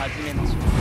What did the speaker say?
始めましょう